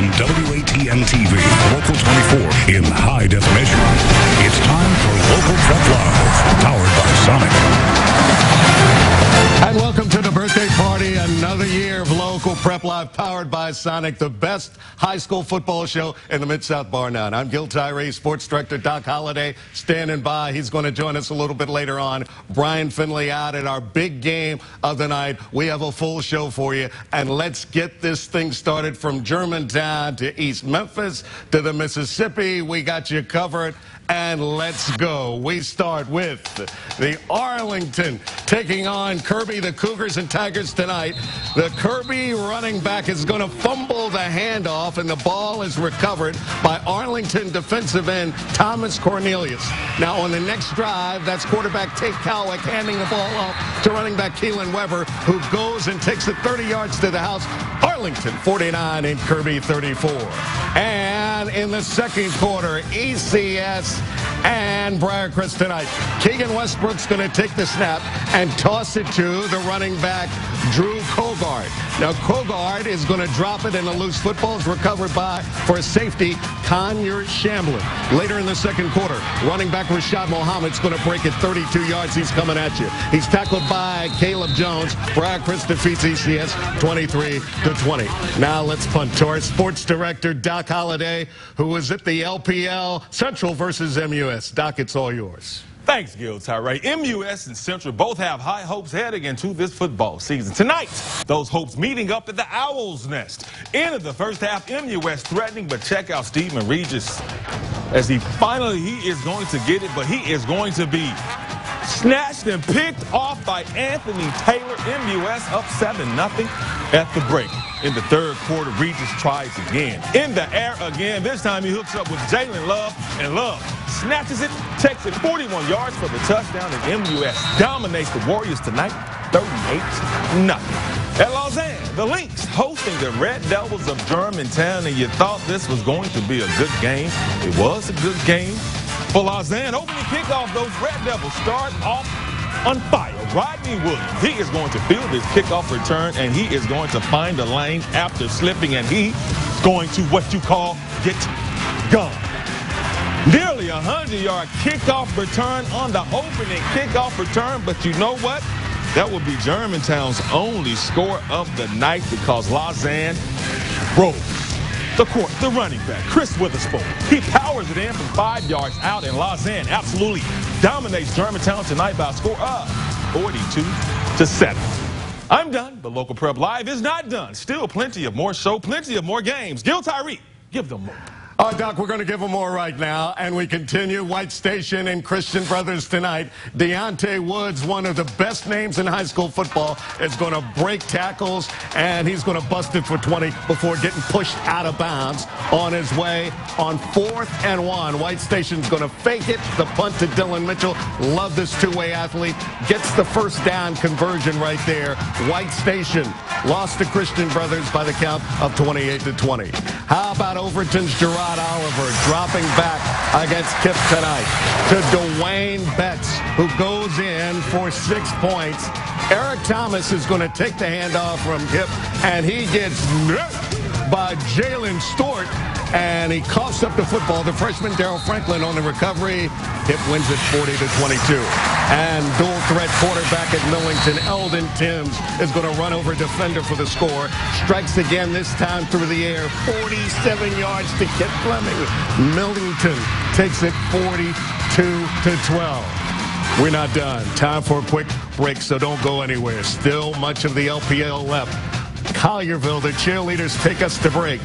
on WATN TV, Local 24, in high definition. It's time for Local Prep Live, powered by Sonic. Live powered by Sonic, the best high school football show in the Mid South Bar None. I'm Gil Tyree, sports director Doc Holliday, standing by. He's going to join us a little bit later on. Brian Finley out at our big game of the night. We have a full show for you. And let's get this thing started from Germantown to East Memphis to the Mississippi. We got you covered and let's go. We start with the Arlington taking on Kirby, the Cougars and Tigers tonight. The Kirby running back is going to fumble the handoff, and the ball is recovered by Arlington defensive end Thomas Cornelius. Now, on the next drive, that's quarterback Tate Cowick handing the ball off to running back Keelan Weber, who goes and takes it 30 yards to the house. Arlington 49 and Kirby 34. And in the second quarter, ECS and Briarcrest tonight. Keegan Westbrook's going to take the snap and toss it to the running back, Drew Kogard. Now, Kogard is going to drop it, and the loose football is recovered by, for safety, Conyer Shamblin. Later in the second quarter, running back Rashad Mohammed's going to break it 32 yards. He's coming at you. He's tackled by Caleb Jones. Briarcrest defeats ECS 23 to 20. Now let's punt to our sports director, Doc Holliday, who was at the LPL Central versus MUS. Doc, it's all yours. Thanks, Gil Tyree. MUS and Central both have high hopes heading into this football season. Tonight, those hopes meeting up at the Owl's Nest. End of the first half, MUS threatening, but check out Steven Regis as he finally, he is going to get it, but he is going to be snatched and picked off by Anthony Taylor. MUS up 7 0 at the break. In the third quarter, Regis tries again. In the air again. This time he hooks up with Jalen Love, and Love snatches it, takes it 41 yards for the touchdown, and MUS dominates the Warriors tonight 38 nothing. At Lausanne, the Lynx hosting the Red Devils of Germantown, and you thought this was going to be a good game. It was a good game for Lausanne. Opening kickoff, those Red Devils start off on fire. Rodney Williams, he is going to field his kickoff return, and he is going to find a lane after slipping, and he is going to what you call get gone. Nearly a 100-yard kickoff return on the opening kickoff return, but you know what? That will be Germantown's only score of the night because Lausanne rolls. The court, the running back, Chris Witherspoon. He powers it in from five yards out, and Lausanne absolutely dominates Germantown tonight by a score of 42 to 7. I'm done, but Local Prep Live is not done. Still plenty of more show, plenty of more games. Gil Tyree, give them more. Right, Doc, we're going to give them more right now. And we continue White Station and Christian Brothers tonight. Deontay Woods, one of the best names in high school football, is going to break tackles, and he's going to bust it for 20 before getting pushed out of bounds on his way on fourth and one. White Station's going to fake it, the punt to Dylan Mitchell. Love this two-way athlete. Gets the first down conversion right there. White Station lost to Christian Brothers by the count of 28 to 20. How about Overton's Gerard? Oliver dropping back against Kip tonight to Dwayne Betts, who goes in for six points. Eric Thomas is going to take the handoff from Kip, and he gets by Jalen Stort, and he coughs up the football. The freshman Daryl Franklin on the recovery. Hip wins it 40 to 22. And dual threat quarterback at Millington, Eldon Timms, is going to run over defender for the score. Strikes again, this time through the air. 47 yards to Kip Fleming. Millington takes it 42 to 12. We're not done. Time for a quick break, so don't go anywhere. Still much of the LPL left. Collierville, the cheerleaders take us to break.